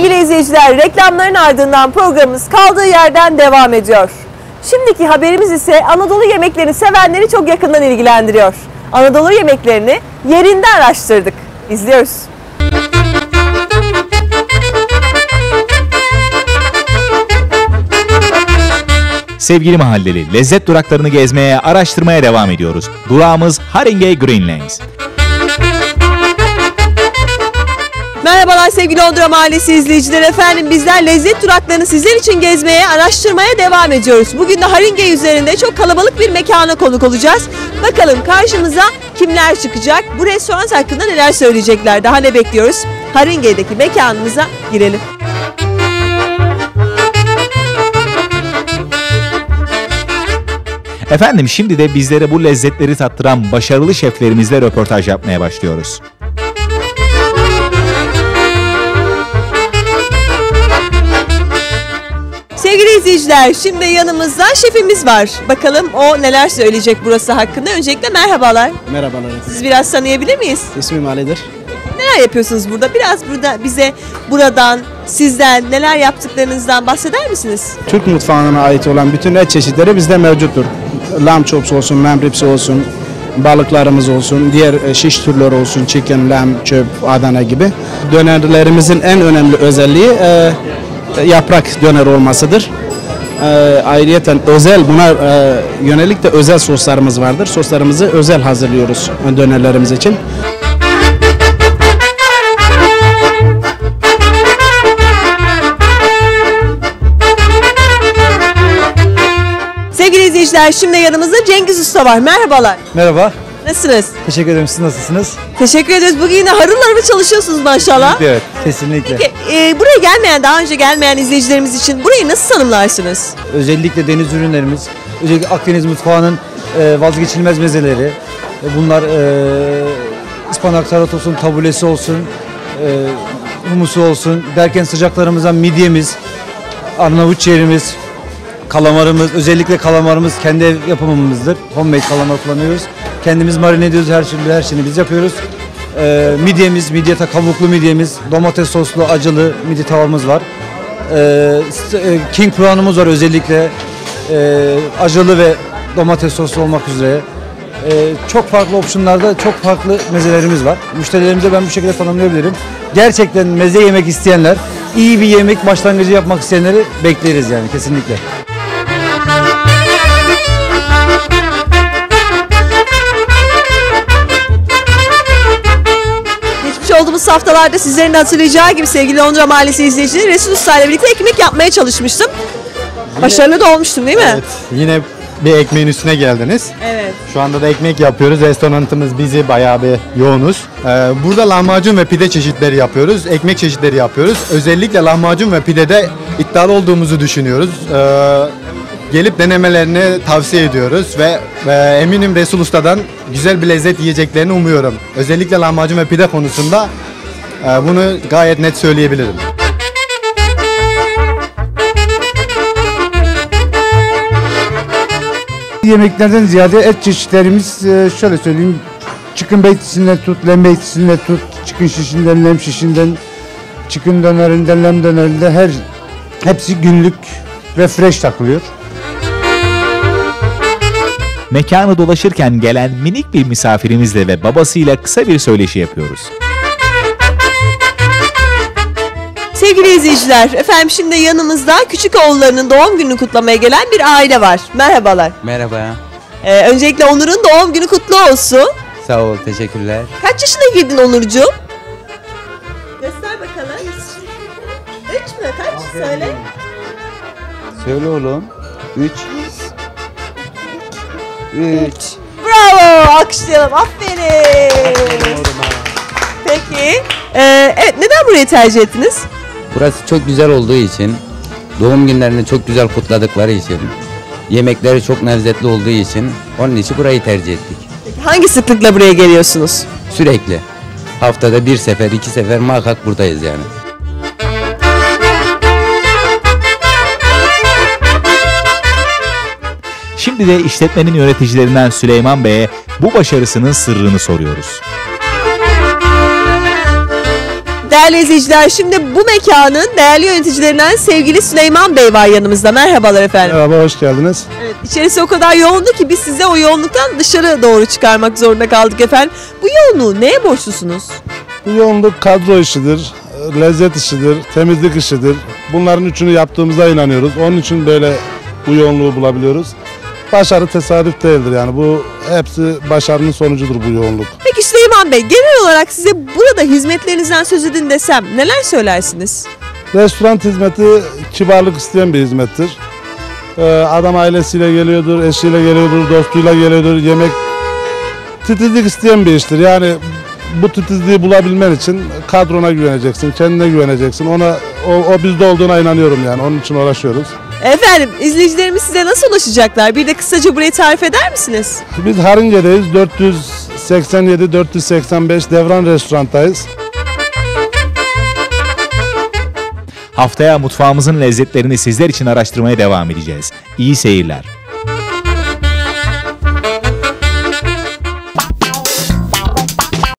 Sevgili izleyiciler, reklamların ardından programımız kaldığı yerden devam ediyor. Şimdiki haberimiz ise Anadolu yemeklerini sevenleri çok yakından ilgilendiriyor. Anadolu yemeklerini yerinde araştırdık. İzliyoruz. Sevgili mahalleli, lezzet duraklarını gezmeye, araştırmaya devam ediyoruz. Durağımız Haringey Green Merhabalar sevgili Londra Mahallesi izleyicileri efendim. Bizler lezzet duraklarını sizler için gezmeye, araştırmaya devam ediyoruz. Bugün de Haringey üzerinde çok kalabalık bir mekana konuk olacağız. Bakalım karşımıza kimler çıkacak? Bu restoran hakkında neler söyleyecekler? Daha ne bekliyoruz? Haringey'deki mekanımıza girelim. Efendim şimdi de bizlere bu lezzetleri tattıran başarılı şeflerimizle röportaj yapmaya başlıyoruz. İzleyiciler, şimdi yanımızda şefimiz var. Bakalım o neler söyleyecek burası hakkında. Öncelikle merhabalar. Merhabalar. Sizi biraz tanıyabilir miyiz? İsmim Ali'dir. Neler yapıyorsunuz burada? Biraz burada bize buradan, sizden, neler yaptıklarınızdan bahseder misiniz? Türk mutfağına ait olan bütün et çeşitleri bizde mevcuttur. Lamb chops olsun, ribs olsun, balıklarımız olsun, diğer e, şiş türleri olsun, chicken, lamb, çöp, Adana gibi. Dönerlerimizin en önemli özelliği e, yaprak döner olmasıdır. E, ayrıyeten özel buna e, yönelik de özel soslarımız vardır. Soslarımızı özel hazırlıyoruz dönerlerimiz için. Sevgili izleyiciler, şimdi yanımızda Cengiz Usta var. Merhabalar. Merhaba, Nasılsınız? teşekkür ederim. Siz nasılsınız? Teşekkür ederiz. Bugün yine harıl harıl çalışıyorsunuz maşallah. Evet, kesinlikle. Peki, e, buraya gelmeyen, daha önce gelmeyen izleyicilerimiz için burayı nasıl tanımlarsınız? Özellikle deniz ürünlerimiz, özellikle Akdeniz mutfağının e, vazgeçilmez mezeleri. E, bunlar e, ıspanak tarat olsun, tabulesi olsun, e, humusu olsun. Derken sıcaklarımızdan midyemiz, Arnavut ciğerimiz, kalamarımız, özellikle kalamarımız kendi ev yapımımızdır. Homemade kalamar kullanıyoruz. Kendimiz marine ediyoruz, her şeyi, her şeyini biz yapıyoruz. E, midyemiz, midye kavuklu midyemiz, domates soslu acılı midye tavamız var. Ee, e, King puanımız var özellikle e, acılı ve domates soslu olmak üzere. E, çok farklı opsiyonlarda çok farklı mezelerimiz var. Müşterilerimize ben bu şekilde tanımlayabilirim. Gerçekten meze yemek isteyenler, iyi bir yemek başlangıcı yapmak isteyenleri bekleriz yani kesinlikle. Haftalarda sizlerin de hatırlayacağı gibi sevgili Londra Mahallesi izleyicileri Resul Usta ile birlikte ekmek yapmaya çalışmıştım. Başarılı da olmuştum değil mi? Evet, yine bir ekmeğin üstüne geldiniz. Evet. Şu anda da ekmek yapıyoruz. Restoranımız bizi bayağı bir yoğunuz. Ee, burada lahmacun ve pide çeşitleri yapıyoruz. Ekmek çeşitleri yapıyoruz. Özellikle lahmacun ve pidede iddialı olduğumuzu düşünüyoruz. Ee, gelip denemelerini tavsiye ediyoruz ve, ve eminim Resul Usta'dan güzel bir lezzet yiyeceklerini umuyorum. Özellikle lahmacun ve pide konusunda bunu gayet net söyleyebilirim. Yemeklerden ziyade et çeşitlerimiz e, şöyle söyleyeyim. Chicken beytisinden tut, lem beytisinden tut, chicken şişinden, lem şişinden, chicken dönerinden, lem dönerinde her hepsi günlük ve fresh takılıyor. Mekanı dolaşırken gelen minik bir misafirimizle ve babasıyla kısa bir söyleşi yapıyoruz. Sevgili izleyiciler, efendim şimdi yanımızda küçük oğullarının doğum gününü kutlamaya gelen bir aile var. Merhabalar. Merhaba. Ee, öncelikle Onur'un doğum günü kutlu olsun. Sağ ol, teşekkürler. Kaç yaşına girdin Onurcuğum? Göster bakalım. Üç mü? Kaç? Söyle. Söyle oğlum. 3 3 Bravo! Alkışlayalım. Aferin. Peki. Ee, evet, neden burayı tercih ettiniz? Burası çok güzel olduğu için, doğum günlerini çok güzel kutladıkları için, yemekleri çok lezzetli olduğu için onun için burayı tercih ettik. Peki, hangi sıklıkla buraya geliyorsunuz? Sürekli. Haftada bir sefer, iki sefer muhakkak buradayız yani. Şimdi de işletmenin yöneticilerinden Süleyman Bey'e bu başarısının sırrını soruyoruz. Değerli izleyiciler şimdi bu mekanın değerli yöneticilerinden sevgili Süleyman Bey var yanımızda. Merhabalar efendim. Merhaba, hoş geldiniz. Evet, içerisi o kadar yoğundu ki biz size o yoğunluktan dışarı doğru çıkarmak zorunda kaldık efendim. Bu yoğunluğu neye borçlusunuz? Bu yoğunluk kadro işidir, lezzet işidir, temizlik işidir. Bunların üçünü yaptığımıza inanıyoruz. Onun için böyle bu yoğunluğu bulabiliyoruz. Başarı tesadüf değildir yani bu hepsi başarının sonucudur bu yoğunluk. Peki Süleyman Bey genel olarak size burada hizmetlerinizden söz edin desem neler söylersiniz? Restoran hizmeti kibarlık isteyen bir hizmettir. Ee, adam ailesiyle geliyordur, eşiyle geliyordur, dostuyla geliyordur. Yemek titizlik isteyen bir iştir. Yani bu titizliği bulabilmen için kadrona güveneceksin, kendine güveneceksin. Ona o, o bizde olduğuna inanıyorum yani. Onun için uğraşıyoruz. Efendim izleyicilerimiz size nasıl ulaşacaklar? Bir de kısaca burayı tarif eder misiniz? Biz Haringe'deyiz. 487-485 Devran Restorant'tayız. Haftaya mutfağımızın lezzetlerini sizler için araştırmaya devam edeceğiz. İyi seyirler.